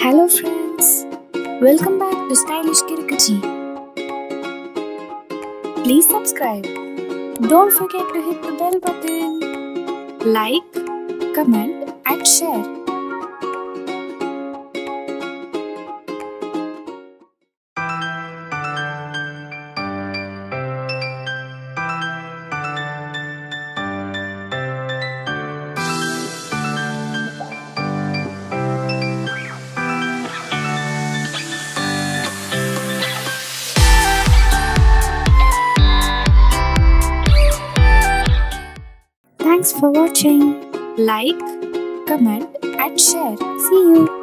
Hello friends, welcome back to Stylish Kirukkachi. Please subscribe. Don't forget to hit the bell button. Like, comment and share. Thanks for watching. Like, comment and share. See you.